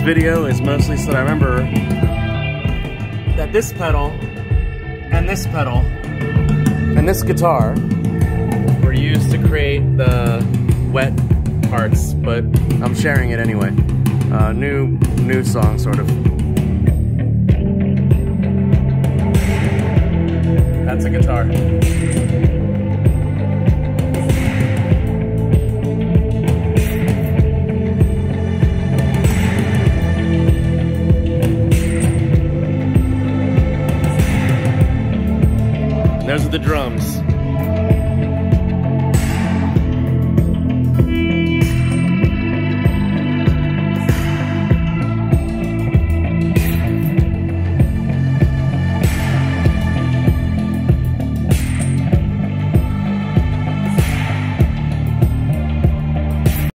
video is mostly so that I remember that this pedal and this pedal and this guitar were used to create the wet parts, but I'm sharing it anyway. Uh, new, new song, sort of. That's a guitar. Those are the drums.